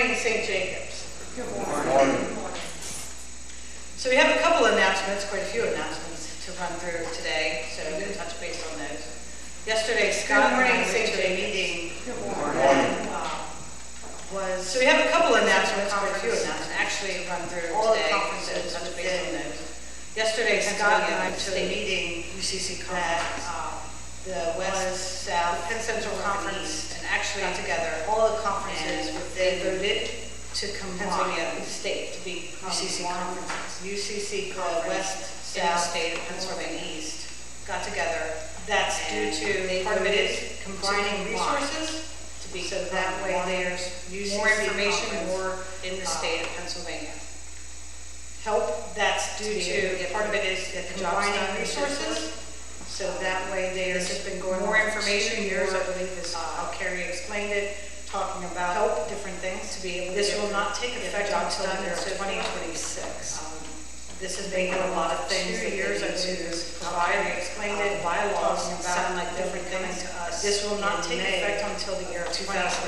morning, St. Jacobs. Good morning. So we have a couple announcements, quite a few announcements to run through today, so I'm going to touch base on those. Yesterday, Scott and I went to a meeting. uh, Was, so we have a couple announcements, quite a few announcements, actually run through All the today, so conferences touch base on those. Yesterday, Scott and I went to a meeting, UCC conference, uh, the West, South, Penn Central Conference, and actually got together all the conferences and they voted to combine Pennsylvania state to be UCC one conferences. UCC conference, West, in the South, state of Pennsylvania East, got together. That's due to, part of it is combining resources, to be so that way there's UCC more information, more in the state of Pennsylvania. Help, that's due To part of it is combining resources, so that way there's just been going more information, two years, I believe, is, uh, how uh, Carrie explained it, talking about help different things. to be able to This will not take effect until the year and so forth. 2026. Um, This has They been a lot of things two that years, they I need to provide, explained uh, it, bylaws about sound like different things. to us This will not take effect until the year of 2025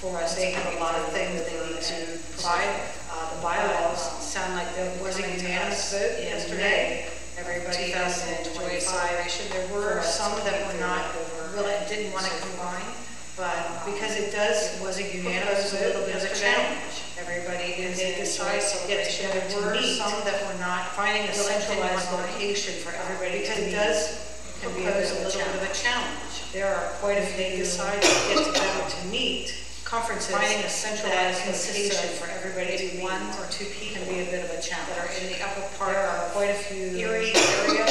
for us. They have a lot of things they need to provide. Uh, The bylaws bylaws sound like there was a unanimous vote yesterday. Everybody enjoyed celebration. There were some that were not, really didn't want to combine, but um, because it does, was a unanimous Propose a little vote, bit of a challenge. Everybody is they decided decide to get celebration together. to There were some that were not Finding a centralized location for everybody Because it does can be a propose bit a of a little bit of a challenge. There are quite a few, they decide to get together to meet, conferences. Finding a centralized location for everybody to one or two people can be a bit of a challenge. that are in the upper part There are of quite a few Erie area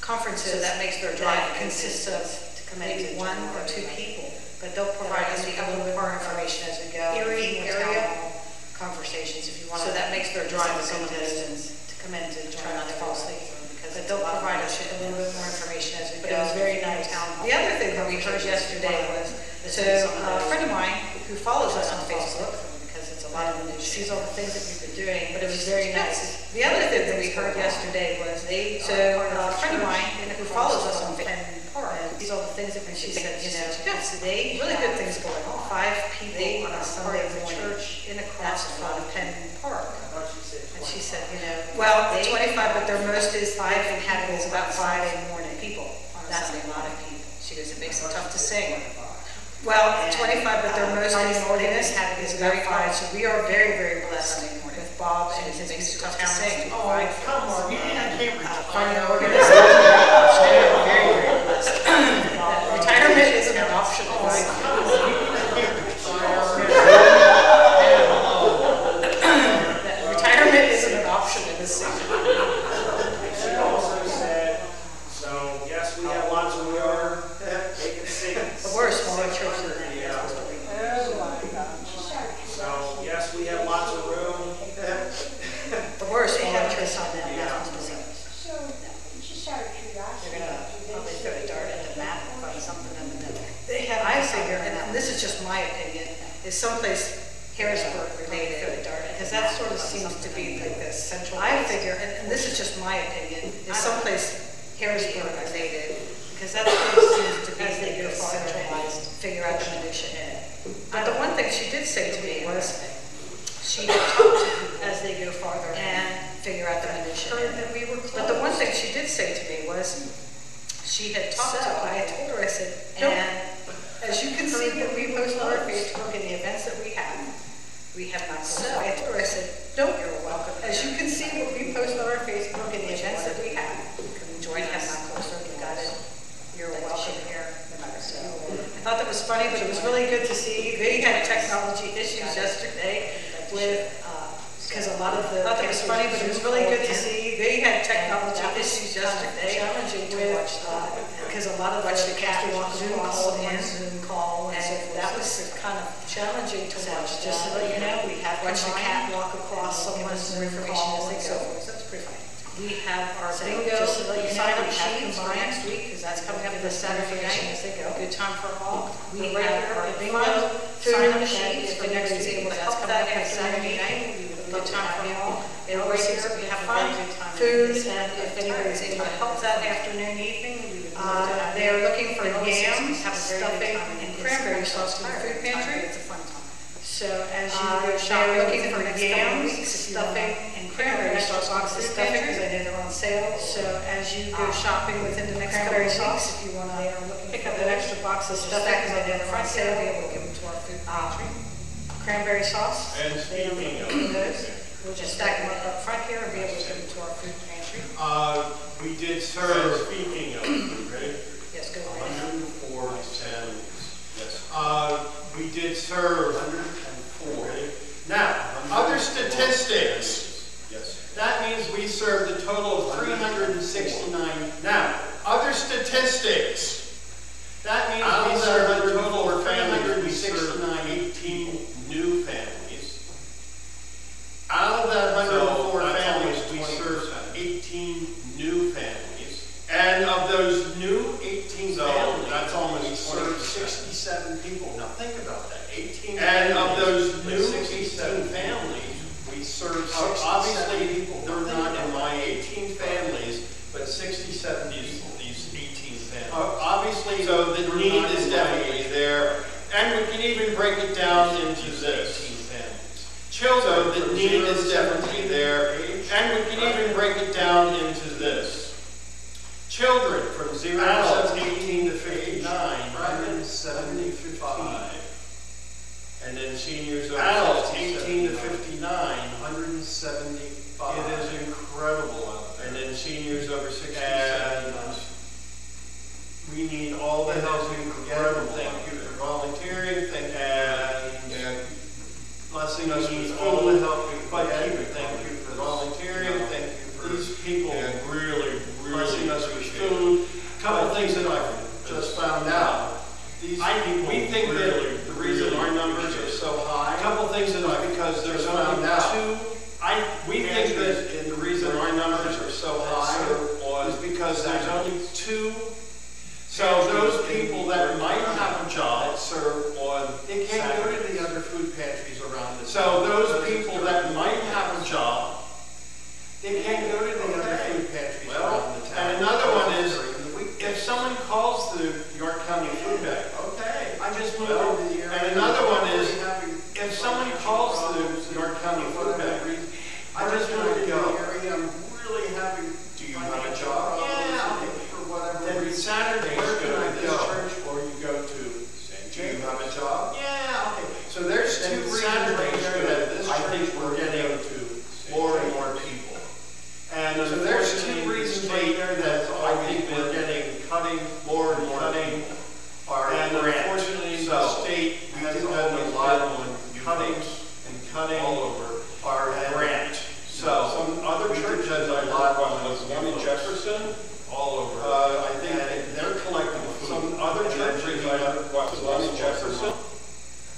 conferences. So that makes their drive consists of to come in maybe to one or two people, but they'll provide us the upper part information as we go. Erie area conversations, if you want So to. that makes their drive a some distance to come in to Try not to fall asleep because But they'll provide us a little bit more information as we go. But it was very nice. town hall. The other thing that we heard yesterday was, so uh, a friend of mine who follows us on Facebook, because it's a lot of the news, sees all the things that we've been doing, but it was very nice. The other thing that we heard yesterday was, They so are part of uh, a friend of mine who follows us on. Facebook, Park, sees all the things that she said, you know, yes, today, really good things going on. Five people on a Sunday part of the morning church in a cross a lot of of Penn Park. And she said, you know, Well, well, they- twenty-five, but their most is five people, is about five morning people That's a lot of people. She goes, it makes it tough to sing. Well, And, twenty-five, but their uh, most County is, organist is is very very so we are very, very blessed with Bob and his it says makes it musical tough to sing. talents. Oh, come on, you I can't reach. County organist, we are very, very blessed. Retirement isn't an option in this. That Retirement isn't an option in this city. She also said, so yes, we have lots of room, they can sing. But we're a smaller church than that. Yeah. that's Mr. Reed. So, yes, we have lots of room. But we're a smaller church than that, Yeah. that's Mr. Reed. So, just out of curiosity. They're gonna do they probably throw a dart at the map and find something in the middle. They have- I figure, and and this is just my opinion, is someplace Harrisburg related, because that sort of seems to be like this central. I figure, and and this is just my opinion, is someplace Harrisburg related, because that sort of seems to be As they go this farther centralized, figure out the mission in it. But the one thing she did say to me was, she had talked to As they go farther. and figure out the. Heard that we were But the one thing she did say to me was, she had talked to, I told her, I said, "Nope, And as you can see when we post on our Facebook and the events that we have, we have not closed. So- I told her, I said, nope, you're welcome. As you can see when we post on our Facebook and the events that we have, we have not closed our doors. You're welcome here, no matter so. I thought that was funny, but it was really good to see. They had technology issues yesterday with, because a lot of the. I thought that was funny, but it was really good to see. They had technology issues yesterday. with, uh, Because a lot of Watch the the cat walk Zoom across someone's in. Zoom call and so forth. that was kind of challenging to So, watch, just so that you know, we have Watch the cat walk across someone's Zoom information call as they and go. so forth. So that's pretty funny. We have our So, bingo just so that you sign up sheets for next week, because that's coming up this Saturday night. as they go. Good time for all. We The have our and bingo sign-up sheets sheets for next week. That's coming up up next Saturday night. Good time for all. It always seems we have fun, food, And and if anybody's able to help that afternoon, evening, Uh, they are looking for And also yams, have a very good stuffing, time and in cranberry Spring sauce Sauce to the food Tire. pantry. It's a fun time. So as you Uh, go they're shopping looking within for the next couple of yams, weeks, if you stuffing, want and cranberry cranberry sauce sauce boxes, food stuffing, pantry. because I know they're on sale. So as you go Uh, shopping within the next couple of cranberry weeks, sauce, if you want to pick up that extra box of Just stuffing, because I know stuffing they're on front sale, sale. we will give them to our food Uh, pantry. Cranberry sauce. And they are speaking looking of those. We'll just stack them up up front here and be able to give them to our food pantry. Uh, we did serve, speaking of 104 families. Yes. Uh, we did serve 104. Now, other statistics. Yes. That means we served a total of 369. Now, other statistics. That means Out we served a total of 369. 18 new families. Out of that 104. 20%. sixty-seven people. Now think about that, eighteen. And of those new eighteen families, we served, obviously, they're not in my eighteen families, but sixty-seven these, these eighteen families. Obviously, so the need is definitely there, and we can even break it down into this. Children, the need is definitely there, and we can even break it down into this. Children from zero to eighteen to fifty-nine, hundred and seventy-five. And then seniors over adults eighteen to fifty-nine, hundred and seventy-five. It is incredible out there. And then seniors over sixty-seven. We need all the help we can get. Thank you for volunteering, thank you. And blessing us with all the help we can get. Thank you for volunteering, thank you for. These people really, really. Blessing us with food. Couple of things that I've just found out. These people we think that the reason our numbers are so high. A couple things that I, because there's only two. I, we think that the reason our numbers are so high is because there's only two so those people that might have a job serve on, they can't go to the other food pantries around the. So those people that might have a job, they can't go to the other food pantries around the town. And another one is, if someone calls the York County Food Bank, okay, I just moved over the area. And another one is, if someone calls the York County Food Bank, I just moved to the area, I'm really happy. Do you have a job? Yeah. For whatever. Then Saturday, where can I go? Church or you go to? Do you have a job? Yeah, okay. So there's two reasons right there that I think we're getting to more and more people. And so there's two reasons right there that I think we're getting, cutting more and more cutting our And unfortunately, the state has done a lot on cutting and cutting all over our grant. So some other churches have a lot on this, one in Jefferson, all over. Uh, I think they're collecting some other churches, I have, what, one in Jefferson?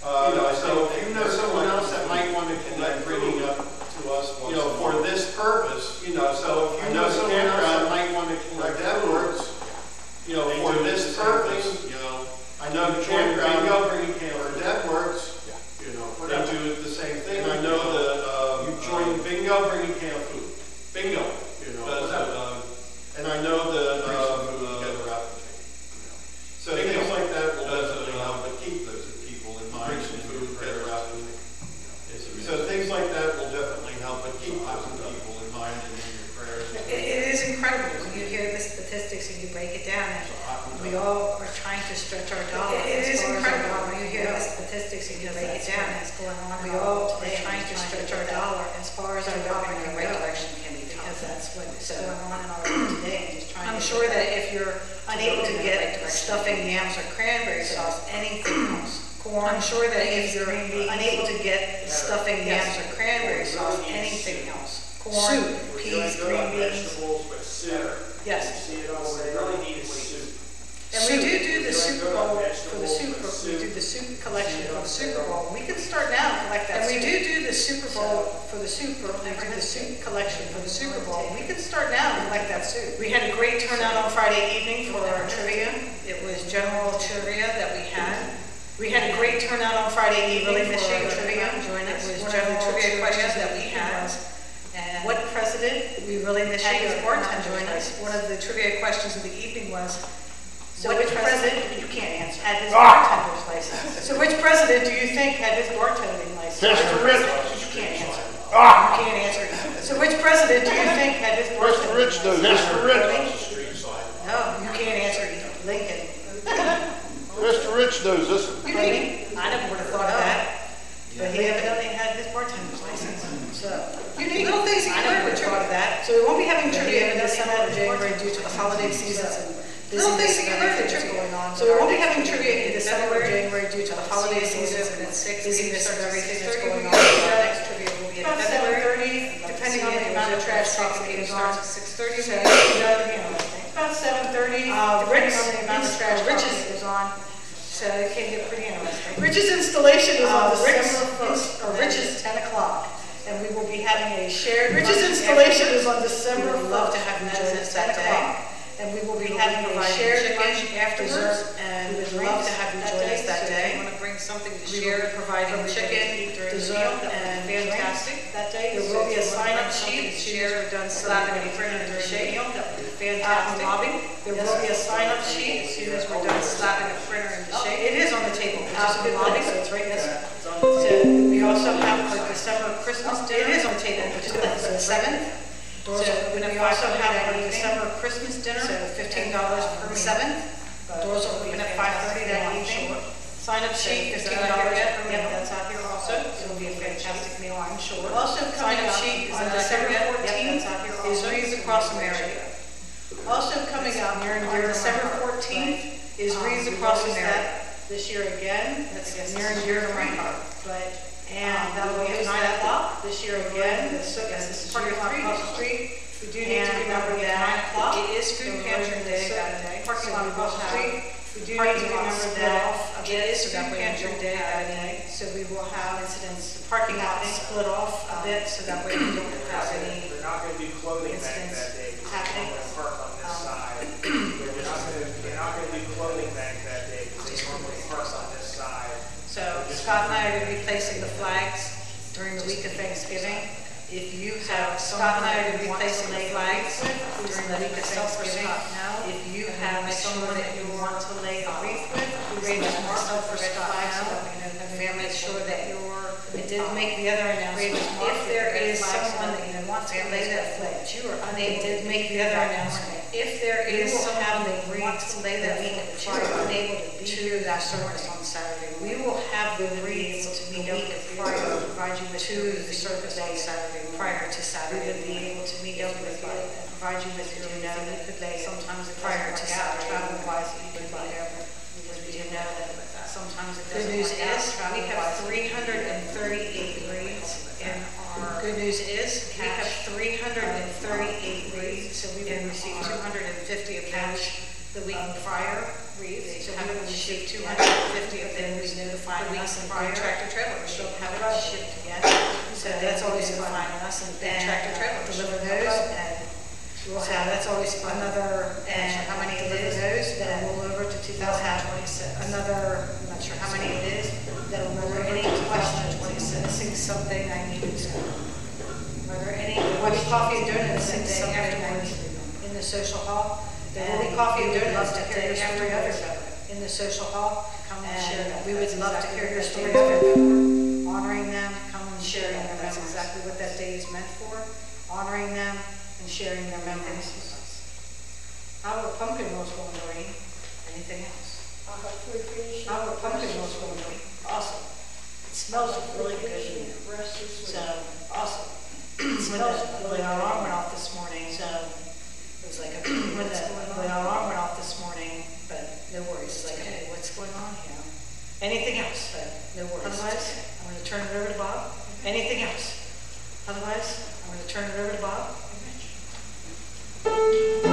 Uh, you know, so if you know someone else that might want to connect, bringing up to us, you know, for this purpose, you know, so if you know someone else that might want to connect, that works, you know, for this purpose, you know, I know the campground, bingo, bringing camp, or that works, you know, they do the same thing. I know the, uh, you join bingo, bringing camp food, bingo, you know, does, uh, and I know the, uh, uh, so things like that will definitely help, but keep those people in mind. Bring some food, get around. So things like that will definitely help, but keep those people in mind and in your prayers. It, it is incredible when you hear the statistics and you break it down, and we all are trying to stretch our dollar. It- it as is far as our incredible dollar. when When you you hear hear the the statistics and you because break it that's down, what is going on We all are today, trying to trying to stretch get our dollar as far as our dollar in can the right go. direction can be Because tough. that's what's So- going on in our world today, and just trying. I'm get sure that that. if you're unable to in the right get stuffing you yams or cranberry sauce, anything else, corn. I'm sure that if you're unable to get stuffing Yes. yams or cranberry sauce, anything else, corn, Soup. Peas, green beans. Vegetables, but soup. Yes. You see it all, we really need is soup. And we do do the Soup. Super Bowl for the Vegetables, Super, we soup. do the soup collection for the Super Bowl. We can start now and collect that. And we do do the Super Bowl for the Super, we do the soup collection for the Super Bowl. We can start now and collect that soup. We had a great turnout on Friday evening for our trivia. It was general trivia that we had. We had a great turnout on Friday evening for our trivia. Join us. It was general trivia questions that we had. And What president, we really miss you, Had as your bartender bartender join us. One of the trivia questions of the evening was, So What which president, president, you can't answer. had his Ah! bartender's license? So which president do you think had his bartending license? Mr. Rich, You can't answer. ah, You can't answer. So which president do you think had his Mr. bartending Rich license? Mr. Rich, No, you can't answer either. Lincoln. Mr. Rich knows this. You didn't? I never would have thought of that. But he evidently had his bartender's license, so. You need little things you can learn with have thought of trivia. that. So we won't be having trivia in the summer or January due to the holiday seasons and Little things you can learn with trivia. So we won't be having trivia in December or January due to the holiday seasons and busyness of everything that's going on. Our next trivia will be in About seven February. thirty, depending on the amount of trash trucks that Meeting goes on. starts at six thirty. So, you know, about seven thirty, Uh, depending on the amount of trash Rick's- trucks goes on. So it can get pretty interesting. Rich's installation is on Uh, Rick's- December first, or Rich's ten o'clock. And we will be having a shared, Rich's installation is on December We would love to have and Moses ten that day. And we will be We will having be a shared chicken lunch afterwards, dessert, and we we'd would love to have you join us that So if day. you want to bring something to We share, be providing from chicken, chicken during dessert, and fantastic. that day. There will be a if you wanna sign up sheet. to As soon share, as we're done slapping slapping a printer during the shake. meal, that would be Out fantastic. lobby, there will be a sign up sheet as soon as we're oh, done slapping a printer in the oh, shake. It is on the table, it's Out just in in the the lobby, lobby. so it's right there. So we also have our December Christmas dinner. It is on the table, which is the- seventh. So Doors are open at we also 5:30 have evening. December Christmas dinner. So fifteen dollars per. Seventh. Doors are open at five thirty that evening. Sign up sheet, Is fifteen dollars per meal. that's out here also. It'll be a fantastic meal, I'm sure. Also coming Sign up sheet is on December here yet? Yep, fourteenth Is out here is also. Wreaths Across America. Also coming up on dear to my December fourteenth is Um, Wreaths Across America. This year again, That's near and dear to my heart. But, and that'll be at we'll nine host that o'clock this year again. Yes, So yes, this is this is parking lot three. across the street. We do need to uh, remember that'll at nine o'clock. It is So food pantry day serve that day. parking lot we across the have- street. We do need to remember that off a it bit, is so food that way we pantry day that day. So we will have incidents the parking lot happening. split off a bit so that way we don't have any. They're not gonna be clothing Incidents that day, because happening. Scott and I to be placing the flags during the week of Thanksgiving. If you have, Scott and I to be placing the flags during the week of Thanksgiving. If you have someone that you want to lay a wreath with, we raise a mark for Scott now. And make sure that you're, I did make the other announcement. If there is someone that you want to lay that flag, you are unable, did make the other announcement. If there is someone that you want to lay that flag, but you are unable to be to that service Saturday, we will have the wreaths to meet up with prior, provide you with to the service on Saturday, prior to Saturday. We would be able to meet up with you provide you with your, you know, you could lay sometimes prior to Saturday. Travel wise, you could be there, because we do know that sometimes it doesn't. Good news is, we have three hundred and thirty-eight reads in our. Good news is, we have three hundred and thirty-eight reads, so we will receive two hundred and fifty of cash the week prior. We two hundred and fifty of them, we notify us and prior. Tractor trailer, she'll have it shipped again. So that's always notifying us and big uh, tractor trailer. Deliver those and we'll have, that's always another, and how many it is, then we'll over to two thousand twenty-six. Another, I'm not sure how many it is, that'll roll over to two thousand twenty-six. Missing something I needed to. Are there any, what coffee and donuts that day afterwards in the social hall? There will be coffee and donuts that day afterwards in the social hall. Come and share that. We would love to hear your stories of them, honoring them, come and sharing them. That's exactly what that day is meant for, honoring them and sharing their memories with us. How are pumpkin rolls going, Doreen? Anything else? I'll have food finished. How are pumpkin rolls going, Doreen? Awesome. It smells really good in here. Rest this So, week. awesome. When the, when our alarm went off this morning, so it was like, a- when the, when our alarm went off this morning, but no worries, it's like, hey, what's going on here? Anything else? No worries. Otherwise, I'm gonna turn it over to Bob. Anything else? Otherwise, I'm gonna turn it over to Bob. that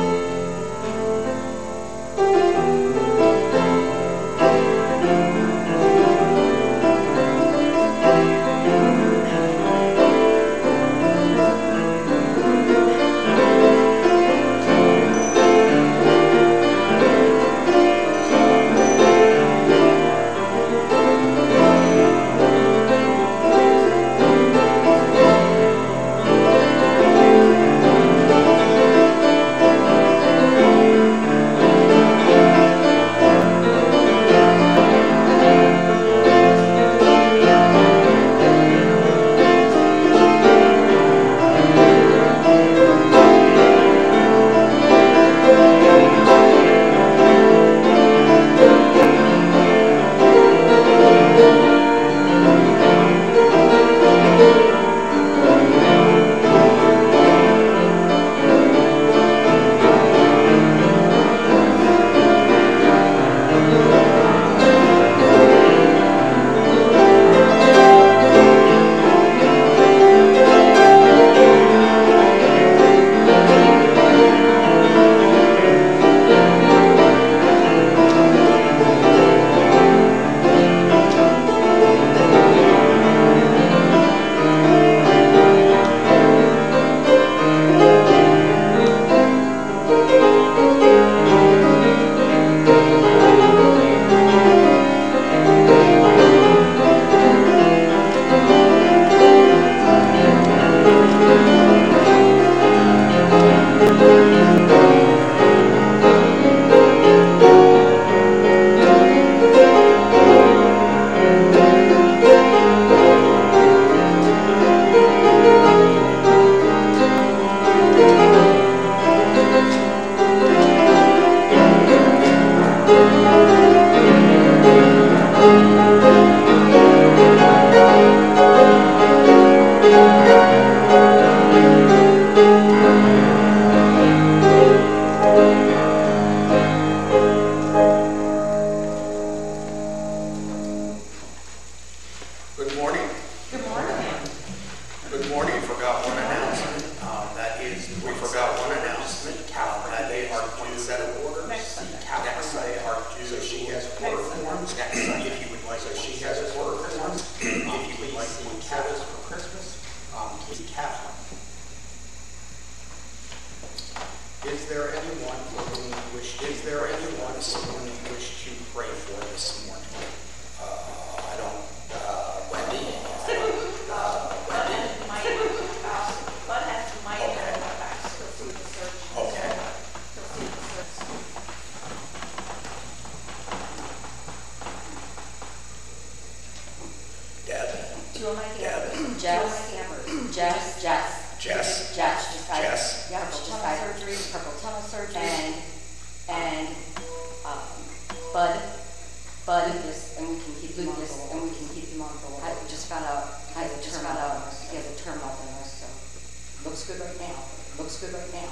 good right now, looks good right now.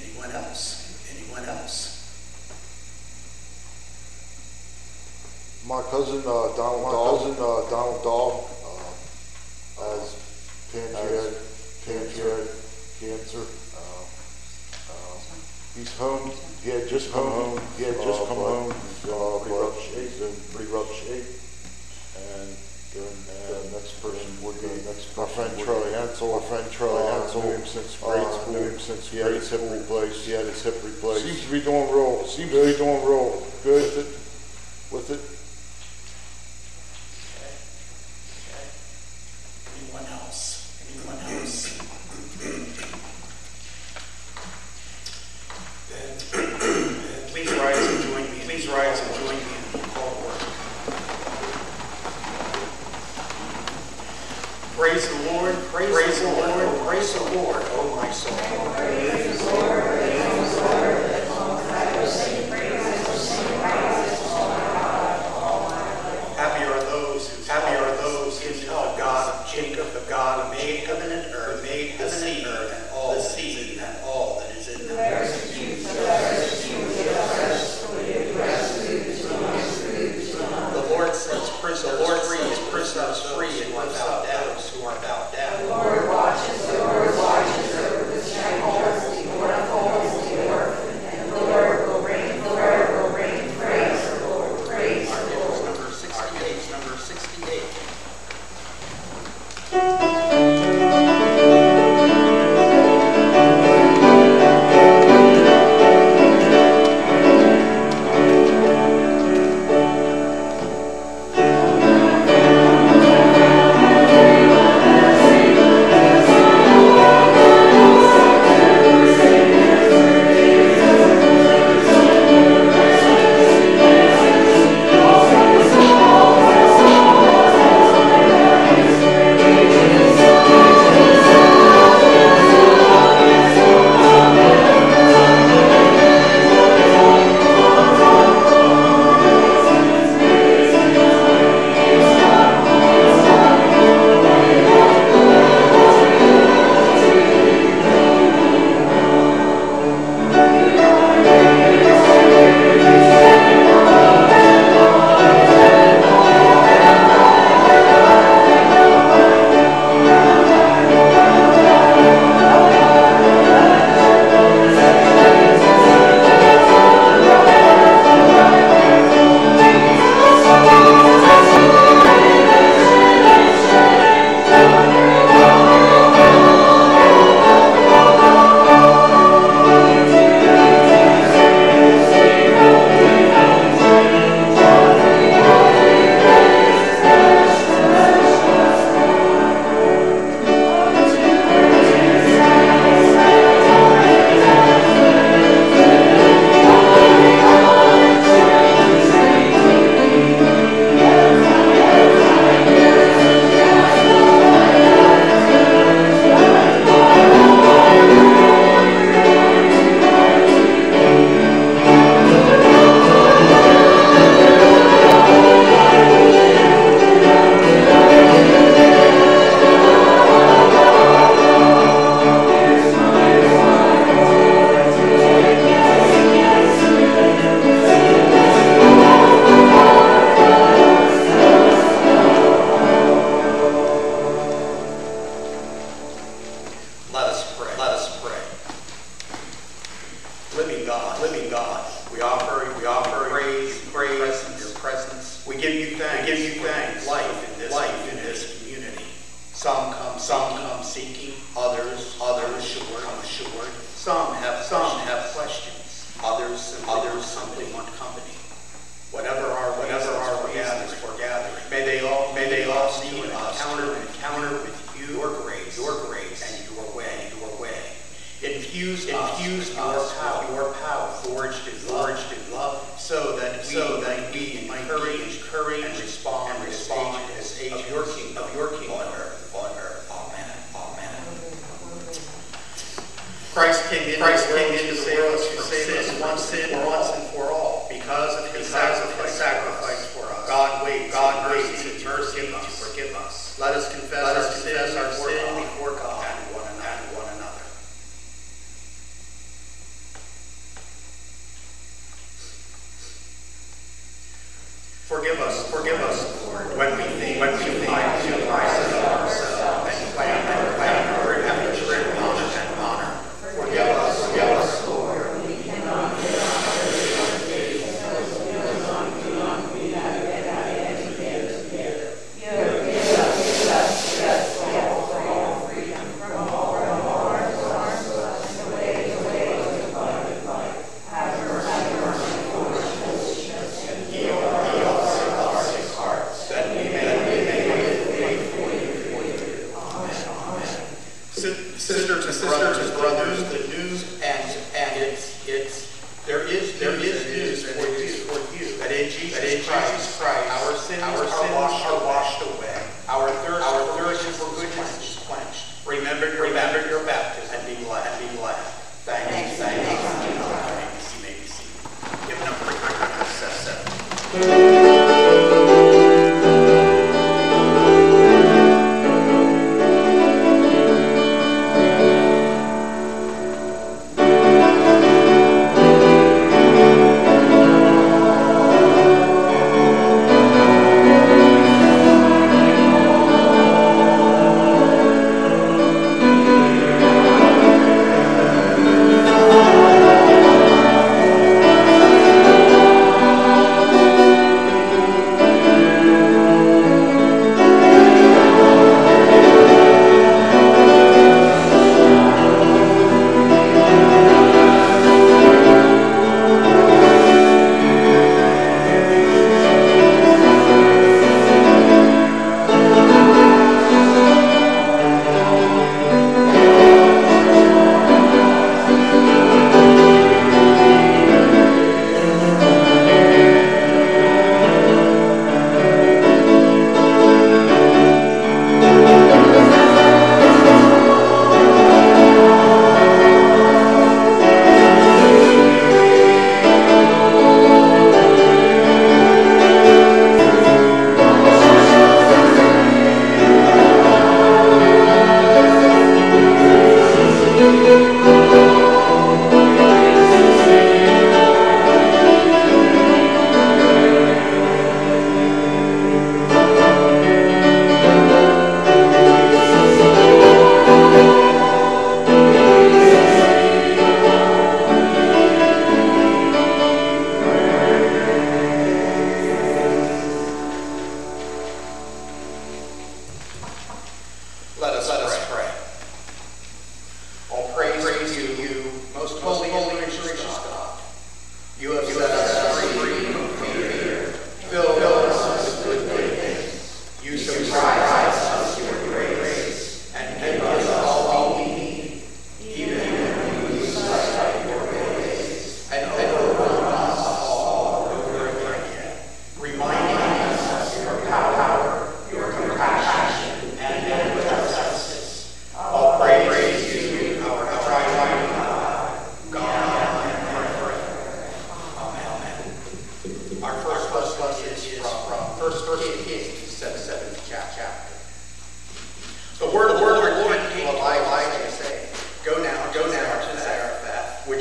Anyone else? Anyone else? My cousin uh, Donald My Dahl. cousin uh, Donald Dahl uh, has pancreatic pancreatic cancer. Uh, uh, he's home. He had just come home. He had just oh, come home. He's uh, in pretty rough shape and the next person would be my friend Charlie Hensel. My friend Charlie uh, Hensel. Knew him since grade uh, school. Knew him since he had his hip replaced. He had his hip replaced. Seems to be doing real. Seems to be doing real good with it. With it.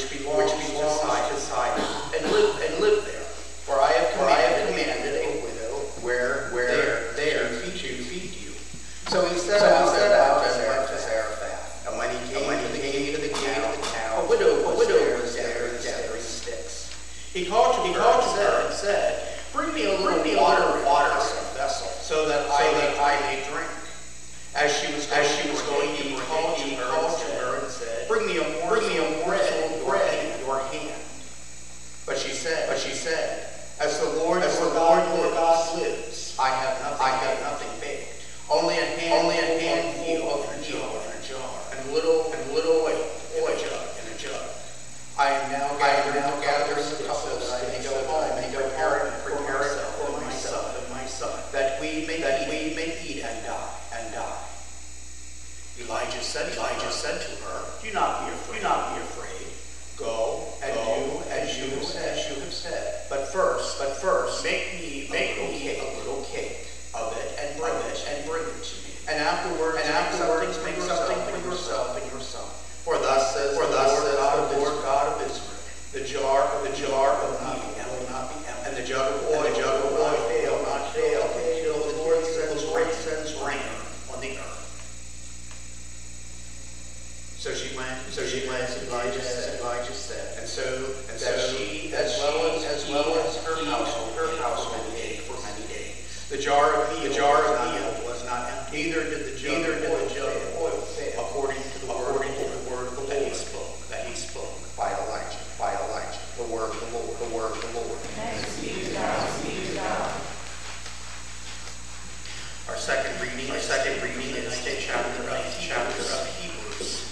belongs, which belongs to Zion, and live, and live there. Word of the Lord, the word of the Lord. Our second reading, our second reading is the chapter of, chapter of Hebrews.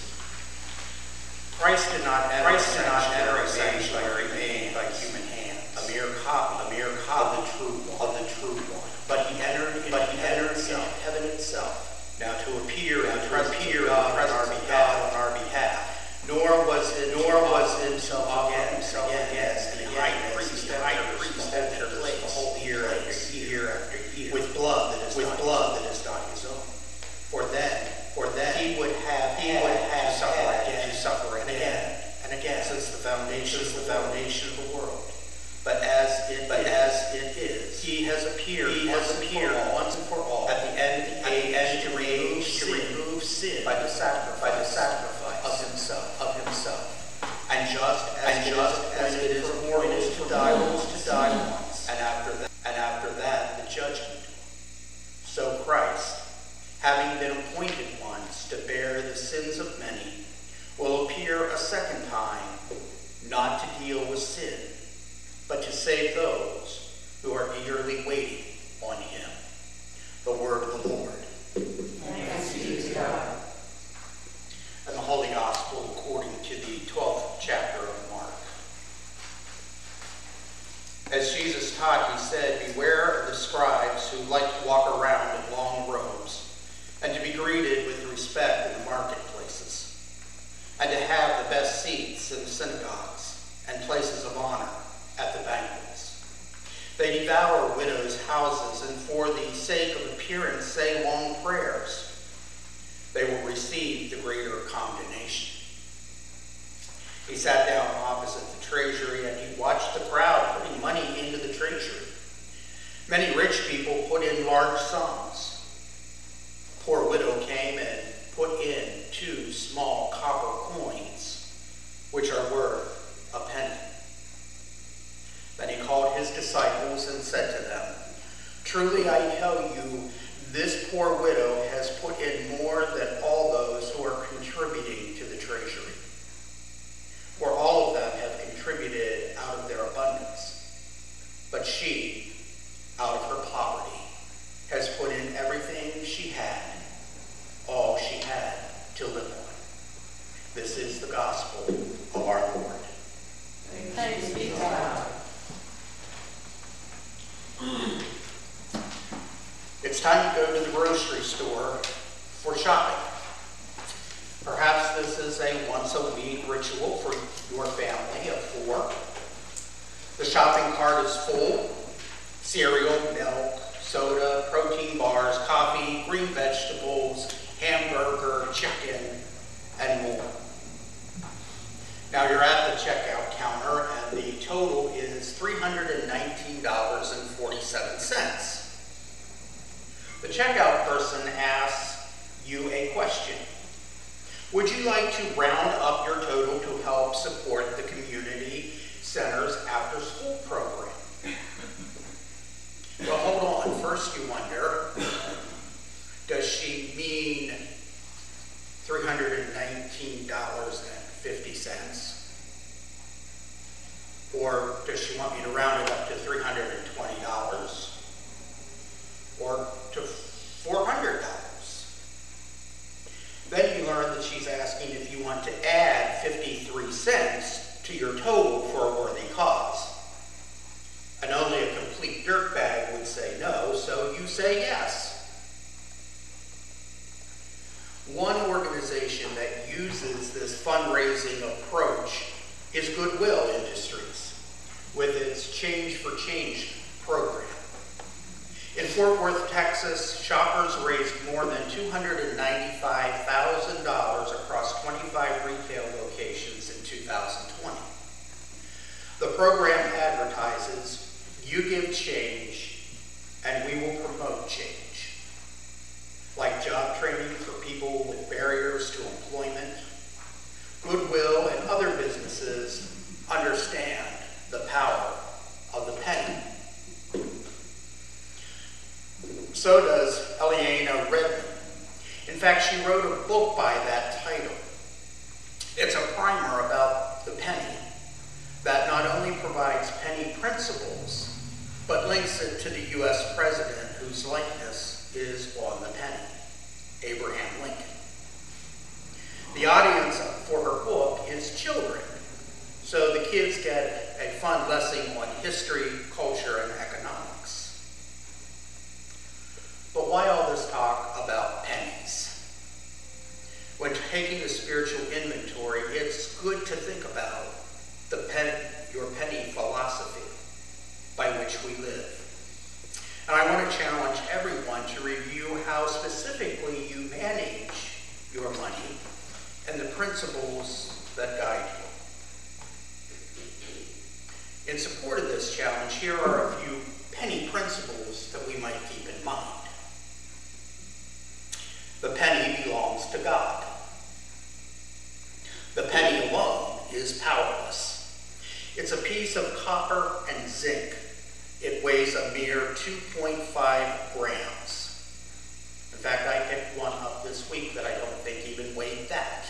Christ did not enter, Christ did not enter a sanctuary made by human hands, a mere copy, a mere copy of the true one, of the true one. But he entered, in, but he entered in heaven itself, now to appear, now to appear God on our behalf, on our behalf. Nor was it, nor was it himself again, himself again, and the high priest, the high priest entered place, year after year after year, with blood that is with blood that is not his own. For then, for then he would have, he would have to suffer again, to suffer and again and again, since the foundation, since the foundation of the world. But as it, but as it is, he has appeared, he has appeared once and for all at the end of the age, to remove to remove sin by the sacrifice, by the sacrifice of himself, of himself. And just as and just as it is mortals to die, mortals to die once, and after that, and after that the judgment. So Christ, having been appointed once to bear the sins of many, will appear a second time, not to deal with sin, but to save those who are eagerly waiting on him. The word of the Lord. And the Holy Gospel according to the 12th chapter of Mark. As Jesus taught, he said, Beware of the scribes who like to walk around in long robes, and to be greeted with respect in the marketplaces, and to have the best seats in the synagogues and places of honor at the banquets. They devour widows' houses, and for the sake of appearance say long prayers. They will receive the greater condemnation. He sat down opposite the treasury and he watched the crowd putting money into the treasury. Many rich people put in large sums. A poor widow came and put in two small copper coins, which are worth a penny. Then he called his disciples and said to them, Truly I tell you, this poor widow has put in more than all those who are contributing to the treasury. For all of them have contributed out of their abundance. But she, out of her poverty, has put in everything she had, all she had to live on. This is the gospel of our Lord. Thanks be to God. It's time to go to the grocery store for shopping. Perhaps this is a once a week ritual for your family of four. The shopping cart is full. Cereal, milk, soda, protein bars, coffee, green vegetables, hamburger, chicken, and more. Now you're at the checkout counter and the total is $319.47. The checkout person asks you a question. Would you like to round up your total to help support the community center's after school program? Well, hold on. First, you wonder does she mean $319.50? Or does she want me to round it up to $320? Or to $400? Then you learn that she's asking if you want to add 53 cents to your total for a worthy cause. And only a complete dirtbag would say no, so you say yes. One organization that uses this fundraising approach is Goodwill Industries with its Change for Change program. In Fort Worth, Texas, shoppers raised more than $295,000 across 25 retail locations in 2020. The program advertises, you give change and we will promote change. Like job training for people with barriers to employment, Goodwill and other businesses understand the power of the penny. So does Eliana Redmond. In fact, she wrote a book by that title. It's a primer about that not only provides penny principles, but links it to the U.S. president whose likeness is on the penny, Abraham Lincoln. The audience for her book is children, so the kids get a fun lesson on history, culture, and economics. But why all this talk about pennies? When taking a spiritual inventory, it's good to think about your penny philosophy by which we live. And I want to challenge everyone to review how specifically you manage your money and the principles that guide you. In support of this challenge, here are a few penny principles that we might keep in mind. The penny belongs to God. The penny alone is powerless. It's a piece of copper and zinc. It weighs a mere 2.5 grams. In fact, I picked one up this week that I don't think even weighed that.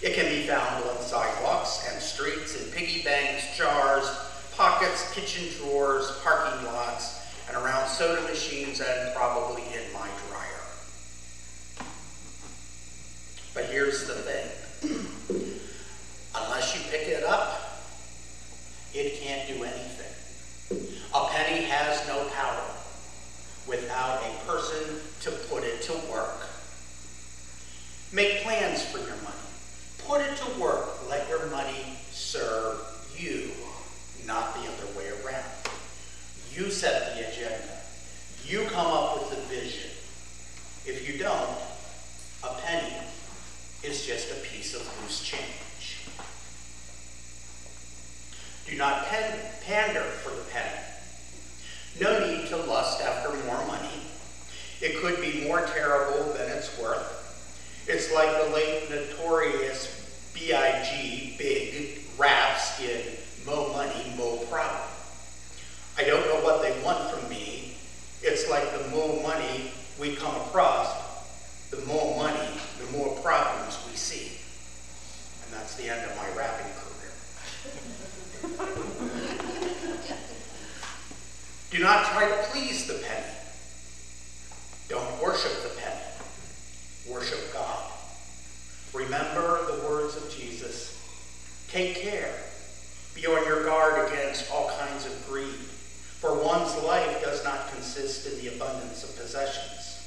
It can be found on sidewalks and streets, in piggy banks, jars, pockets, kitchen drawers, parking lots, and around soda machines and probably in my dryer. But here's the thing. Unless you pick it up, it can't do anything. A penny has no power without a person to put it to work. Make plans for your money. Put it to work. Let your money serve you, not the other way around. You set the agenda. You come up with the vision. If you don't, a penny is just a piece of loose change. Do not pander for the penny. No need to lust after more money. It could be more terrible than it's worth. It's like the late notorious B.I.G. Big raps in Mo Money, Mo Problem. I don't know what they want from me. It's like the more money we come across, the more money, the more problems we see. And that's the end of my Do not try to please the penny. Don't worship the penny. Worship God. Remember the words of Jesus. Take care. Be on your guard against all kinds of greed, for one's life does not consist in the abundance of possessions.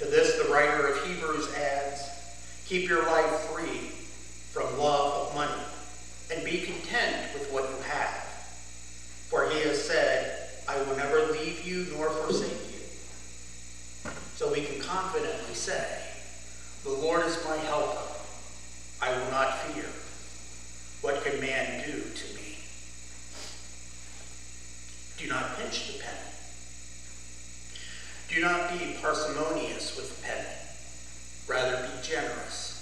To this, the writer of Hebrews adds, Keep your life free from love of money, and be content with what you have. For he has said, will never leave you nor forsake you. So we can confidently say, The Lord is my helper. I will not fear. What can man do to me? Do not pinch the penny. Do not be parsimonious with the penny. Rather be generous.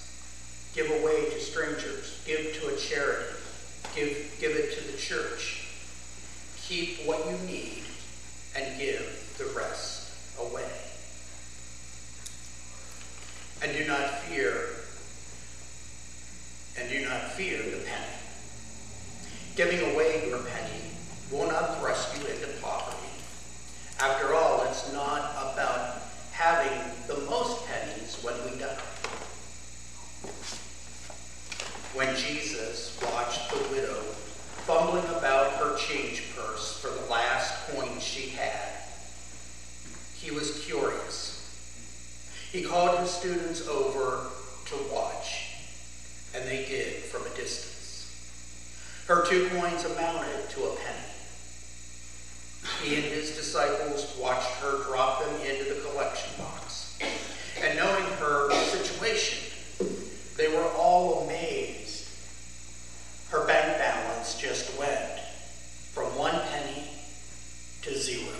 Give away to strangers. Give to a charity. Give, give it to the church. Keep what you need and give the rest away. And do not fear, and do not fear the penny. Giving away your penny will not thrust you into poverty. After all, it's not about having the most pennies when we die. When Jesus watched the widow fumbling about her change purse for the last coin she had, He called his students over to watch, and they did from a distance. Her two coins amounted to a penny. He and his disciples watched her drop them into the collection box. And knowing her situation, they were all amazed. Her bank balance just went from one penny to zero.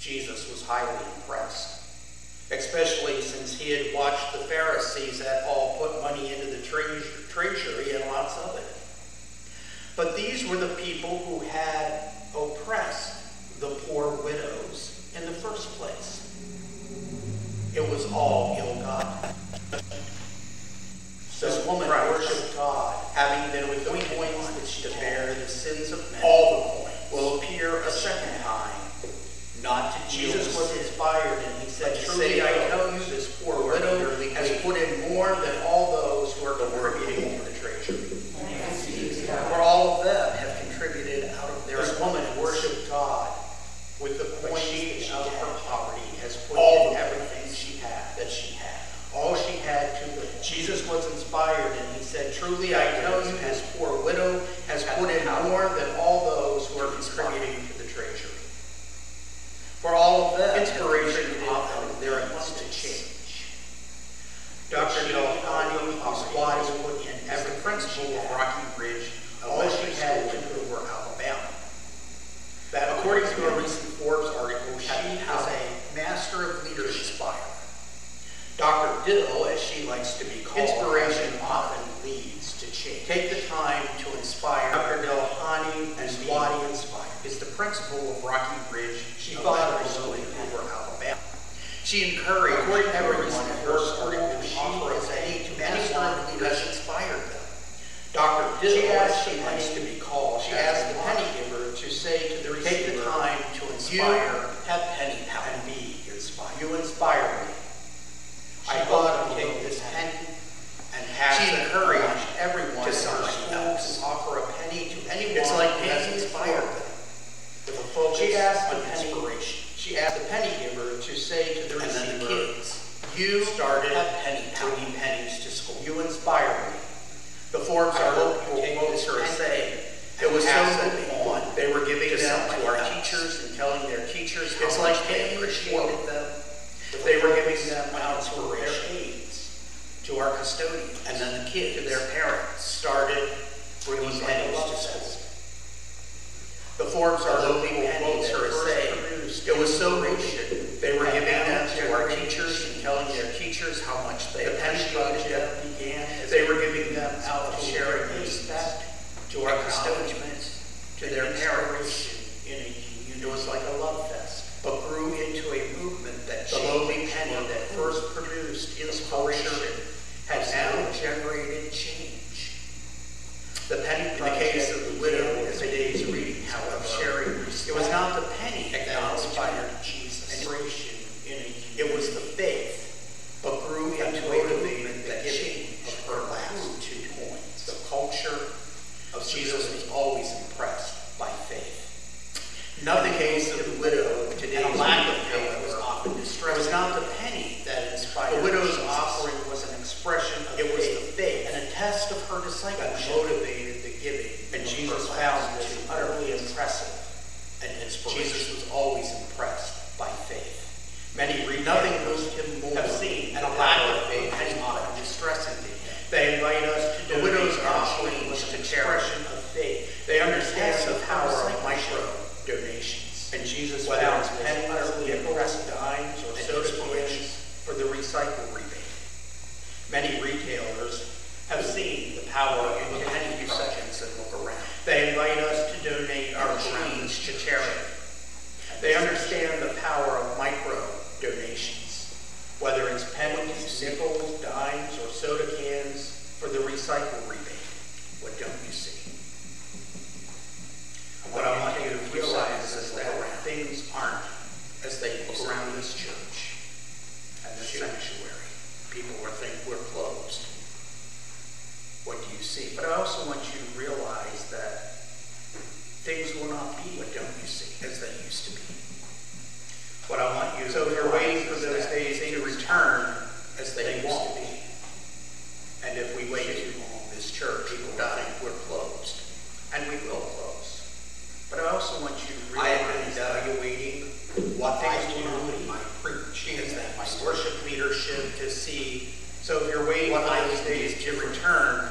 Jesus was highly impressed, especially since he had watched the Pharisees that all put money into the tre- treasury and lots of it. But these were the people who had oppressed the poor widows in the first place. It was all ill-gotten. This woman worshiped God, having been with the coins to bear the sins of men. All the coins will appear a second time, not to Jesus was inspired, and he said, "Truly I tell you, this poor widow has put in more than all those who are contributing to the treasury." For all of them have contributed out of their. This woman worshiped God with the coins that she out of her poverty has put All in the everything she had that she had. All she had to live. Jesus was inspired and he said, Truly I tell you, this poor widow has put in more than all those who are contributing to the treasury. For all of them, inspiration often is to change. Dr. Delhani was put in as the principal of Rocky Ridge, all she had to Alabama. That according to a recent Forbes article, she is a master of leadership inspired. Dr. Diddle, as she likes to be called, inspiration often leads to change. Take the time to inspire. Dr. Delhani and Swati Inspire is the principal of Rocky Ridge. She thought originally in Hoover, Alabama. She encouraged everyone at her school to offer a penny to anyone who has inspired them. Dr. As she likes to be called, she asked the penny giver to say to the receiver, take the time to inspire, have penny power, and be inspired. You inspire me. I thought to take this penny and pass she encouraged everyone to someone else to offer a penny to anyone it's like who has inspired them. With a focus she asked on inspiration. She asked the penny giver to say to the receiver, and then the kids, you started a penny bringing pennies to school. You inspired me. The Forbes article as saying, it was so moving on. They were giving them to our teachers and telling their teachers it's like they appreciated them. They were giving them out for their aides to our custodians. And then the kids, to their parents, started bringing pennies to school. The Forbes article as saying, it was so moving. They were giving them to our teachers telling their teachers how much they appreciated them. Began they were giving them out of sharing respect to our custodians, to their parents. In a, it was like a love fest, but grew into a movement that the lowly penny that first produced inspiration has now generated change. And if we wait too long, this church will think we're closed. And we will close. but I also want you to I have been evaluating what I Things do in my preaching and that my worship leadership to see So if you're waiting What for I those can do days to return,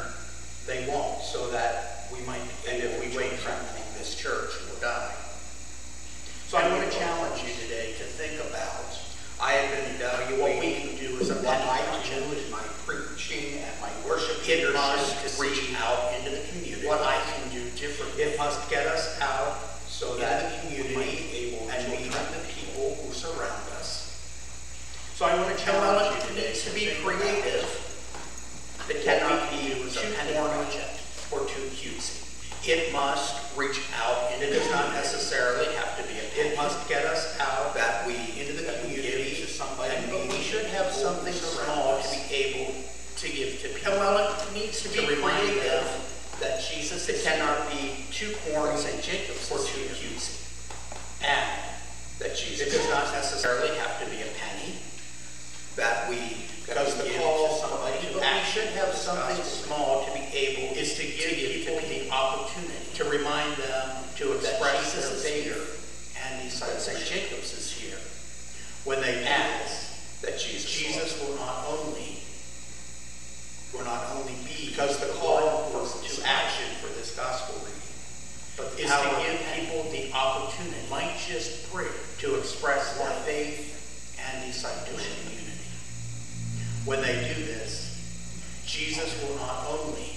they won't, so that we might, and if we wait for this church will die. So I want to challenge you today to think about, I have been evaluating. What we can do as a What I do in my leadership to reach out into the community. What I can do differently. It must get us out so that the community able and meet the people who surround us. So I want to challenge you today to be creative. It cannot be too corny or too cutesy. It must reach out, and it does not necessarily have to be a It must get us out that we, into the community, to somebody, and we should have something small to be able to give to people. Well, it needs to be creative that Jesus, it cannot be two corny and Jacob's or too cutesy. And that Jesus, it does not necessarily have to be a penny, that we, because the call to somebody to act should have something small to be able, is to give people the opportunity to remind them to express their faith. And he said, St. Jacob's is here. When they ask that Jesus, Jesus will not will not only be, because the call for, to action for this gospel reading, but is to give people the opportunity, might just pray, to express their faith and discipleship unity. When they do this, Jesus will not only,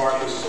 Marcus